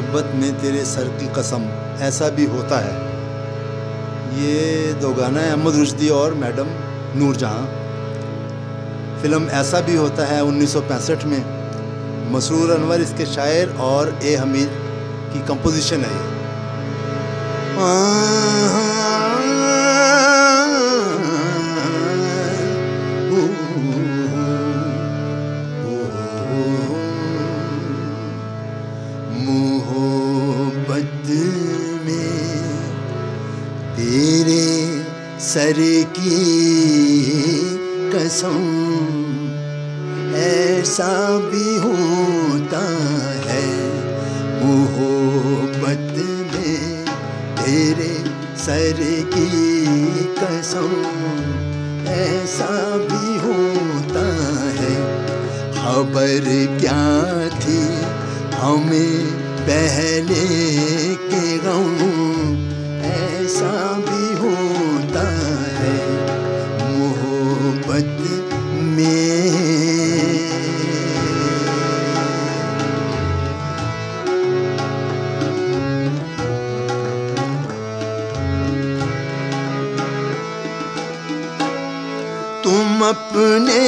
मोहब्बत में तेरे सर की कसम, ऐसा भी होता है। ये दो गाना है अहमद रुशदी और मैडम नूरजहाँ। फ़िल्म ऐसा भी होता है 1965 में, मसरूर अनवर इसके शायर और ए हमीद की कंपोजिशन है मोहब्बत सर की कसम, ऐसा भी होता है मोहब्बत में तेरे सर की कसम, ऐसा भी होता है। खबर क्या थी हमें पहले के गम? तुम अपने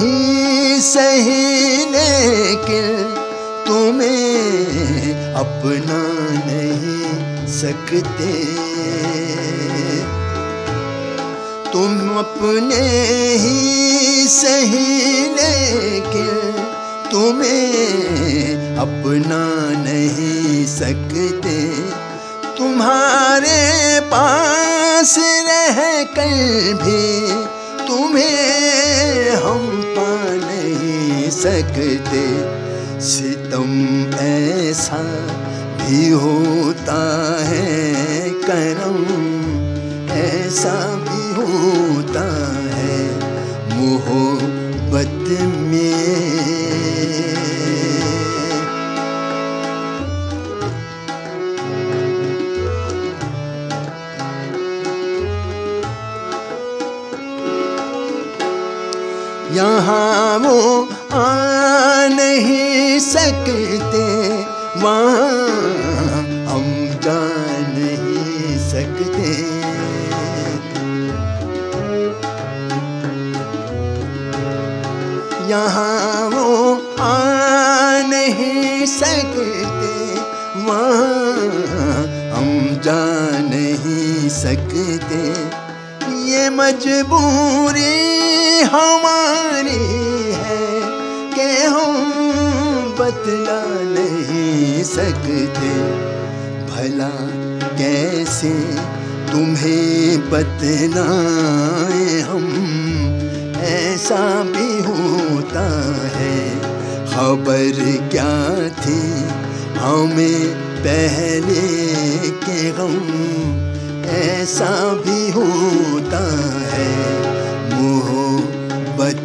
ही सही लेकिन तुम्हें अपना नहीं सकते। तुम अपने ही सही लेकिन तुम्हें अपना नहीं सकते। तुम्हारे पास रह कर भी तुम्हें हम पा नहीं सकते। सितम ऐसा भी होता है करम। ऐसा भी होता है मोहब्बत में। यहाँ वो आ नहीं सकते वहाँ हम यहाँ वो आ नहीं सकते। वहाँ हम जा नहीं सकते। ये मजबूरी हमारी है कि हम बतला नहीं सकते। भला कैसे तुम्हें बतलाए हम? ऐसा भी होता है। खबर क्या थी? हमें पहले के गम ऐसा भी होता है। मोहब्बत